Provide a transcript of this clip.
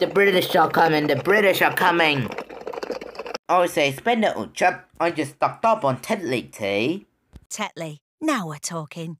The British are coming, the British are coming. I say, spend little chap. I just stocked up on Tetley tea. Tetley, now we're talking.